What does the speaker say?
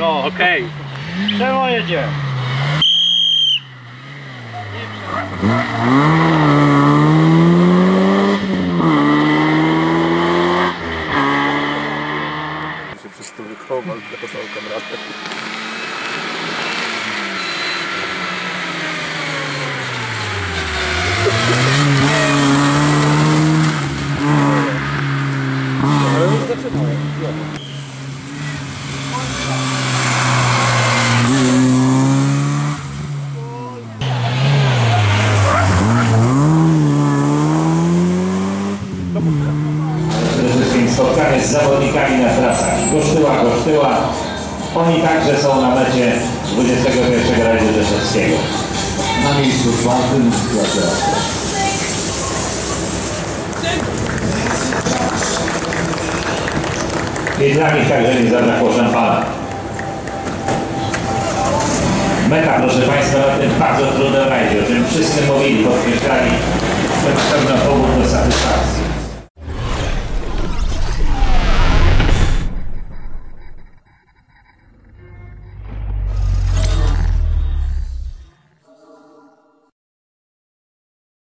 No, okej. Czemu jedzie? się przez to wychował, ale pokazał kamerę. Ale spotkanie z zawodnikami na trasach. Gosztyła, Gosztyła. Oni także są na mecie 21 rajdu Rzeszowskiego. Na miejscu czwartym Piotr I dla nich także nie zabrakło szampana. Meta, proszę Państwa, na tym bardzo trudnym rajdzie, o czym wszyscy mówili, podkreślali, to na pewno